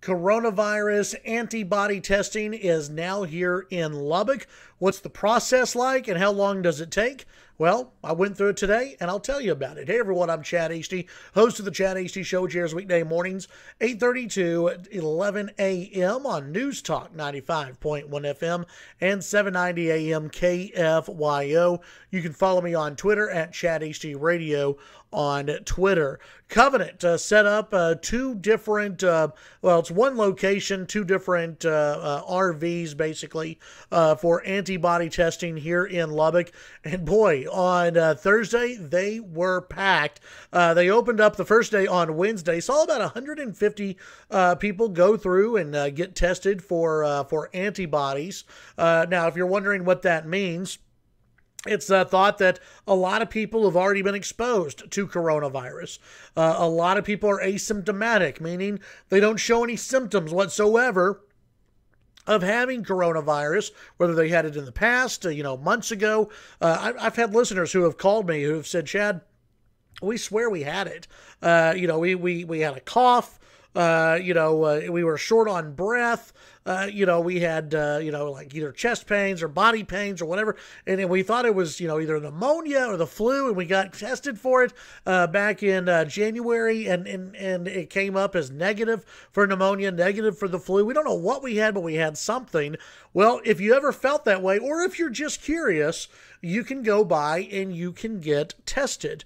coronavirus antibody testing is now here in Lubbock. What's the process like and how long does it take? Well, I went through it today and I'll tell you about it. Hey everyone, I'm Chad Hasty, host of the Chad Hasty Show, which airs weekday mornings, 8.30 to 11 a.m. on News Talk 95.1 FM and 790 a.m. KFYO. You can follow me on Twitter at Chad Hasty Radio on Twitter. Covenant uh, set up uh, two different, uh, well, it's one location, two different uh, uh, RVs basically uh, for antibody testing here in Lubbock. And boy, on uh, Thursday, they were packed. Uh, they opened up the first day on Wednesday, saw about 150 uh, people go through and get tested for, for antibodies. now, if you're wondering what that means, it's uh, thought that a lot of people have already been exposed to coronavirus. Uh, a lot of people are asymptomatic, meaning they don't show any symptoms whatsoever of having coronavirus, whether they had it in the past, uh, you know, months ago. Uh, I, have had listeners who have called me who have said, Chad, we swear we had it. Uh, you know, we, we, we had a cough. Uh, you know, uh, we were short on breath. Uh, you know, we had, uh, you know, like either chest pains or body pains or whatever. And we thought it was, you know, either pneumonia or the flu. And we got tested for it uh, back in January and, and, and it came up as negative for pneumonia, negative for the flu. We don't know what we had, but we had something. Well, if you ever felt that way, or if you're just curious, you can go by and you can get tested.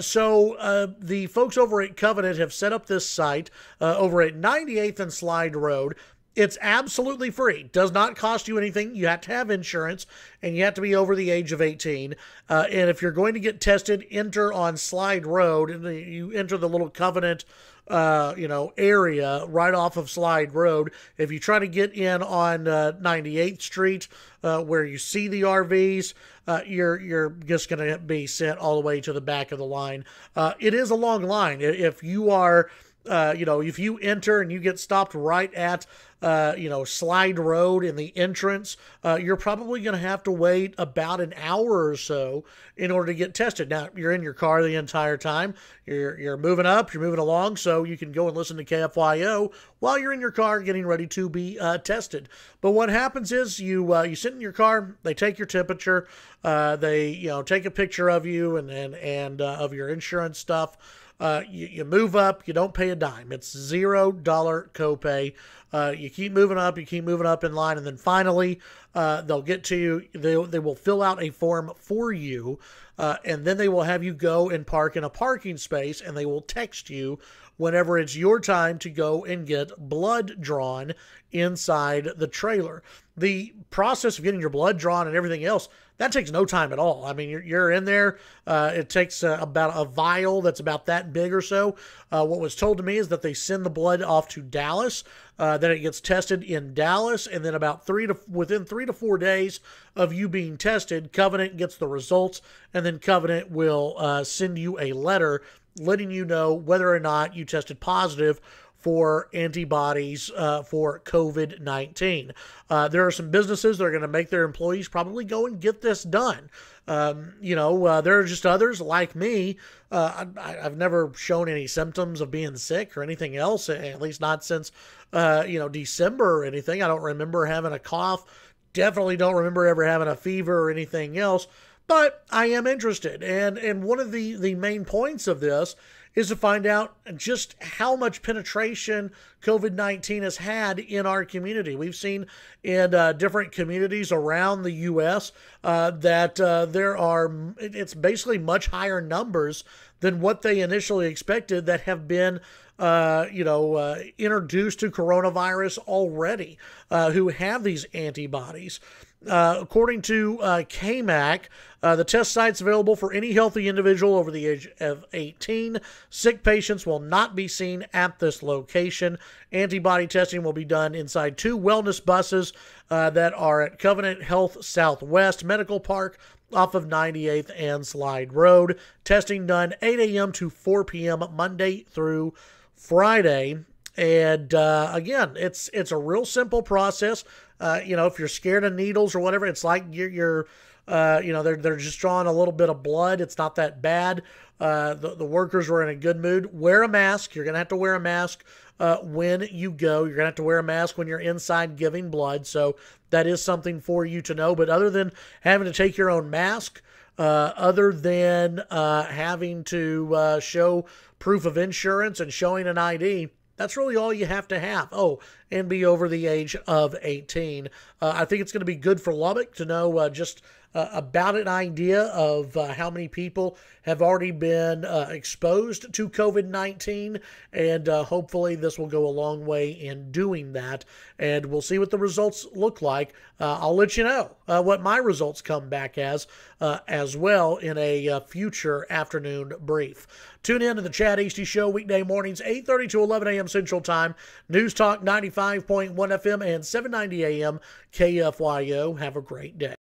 So the folks over at Covenant have set up this site uh, over at 98th and Slide Road. It's absolutely free. Does not cost you anything. You have to have insurance and you have to be over the age of 18. Uh, and if you're going to get tested, enter on Slide Road and you enter the little Covenant uh, you know, area right off of Slide Road. If you try to get in on uh, 98th Street, uh, where you see the RVs, uh, you're you're just going to be sent all the way to the back of the line. Uh, it is a long line. If you are uh, you know, if you enter and you get stopped right at, uh, you know, Slide Road in the entrance, uh, you're probably going to have to wait about an hour or so in order to get tested. Now, you're in your car the entire time. You're you're moving up, you're moving along, so you can go and listen to KFYO while you're in your car getting ready to be uh, tested. But what happens is you uh, you sit in your car, they take your temperature, uh, they you know take a picture of you and and and of your insurance stuff. Uh, you, you, move up, you don't pay a dime. It's zero dollar copay. Uh, you keep moving up, you keep moving up in line, and then finally uh, they'll get to you. They, they will fill out a form for you, uh, and then they will have you go and park in a parking space, and they will text you whenever it's your time to go and get blood drawn inside the trailer. The process of getting your blood drawn and everything else that takes no time at all. I mean, you're, you're in there. Uh, it takes uh, about a vial that's about that big or so. Uh, what was told to me is that they send the blood off to Dallas. Uh, then it gets tested in Dallas, and then about three to within three to four days of you being tested, Covenant gets the results, and then Covenant will uh, send you a letter letting you know whether or not you tested positive for antibodies uh, for COVID 19. Uh, there are some businesses that are going to make their employees probably go and get this done. Um, you know, uh, there are just others like me. Uh, I, have never shown any symptoms of being sick or anything else, at least not since, uh, you know, December or anything. I don't remember having a cough. Definitely don't remember ever having a fever or anything else but I am interested. And and one of the the main points of this is to find out just how much penetration COVID 19 has had in our community. We've seen in uh, different communities around the U.S. Uh, that uh, there are, it's basically much higher numbers than what they initially expected that have been. Uh, you know, uh, introduced to coronavirus already, uh, who have these antibodies. Uh, according to uh, KMAC, uh, the test site's available for any healthy individual over the age of 18. Sick patients will not be seen at this location. Antibody testing will be done inside two wellness buses uh, that are at Covenant Health Southwest Medical Park off of 98th and Slide Road. Testing done 8 a.m. to 4 p.m. Monday through Friday. And uh, again, it's it's a real simple process. Uh, you know, if you're scared of needles or whatever, it's like you're, you're uh, you know, they're, they're just drawing a little bit of blood. It's not that bad. Uh, the, the workers were in a good mood. Wear a mask. You're going to have to wear a mask uh, when you go. You're to have to wear a mask when you're inside giving blood. So that is something for you to know. But other than having to take your own mask, uh, other than uh, having to uh, show proof of insurance and showing an ID, that's really all you have to have. Oh, and be over the age of 18. Uh, I think it's going to be good for Lubbock to know uh, just uh, about an idea of uh, how many people have already been uh, exposed to COVID 19. And uh, hopefully, this will go a long way in doing that. And we'll see what the results look like. Uh, I'll let you know uh, what my results come back as as well in a future afternoon brief. Tune in to the Chad Hasty Show weekday mornings, 8.30 to 11 a.m. Central Time. News Talk 95.1 FM and 790 a.m. KFYO. Have a great day.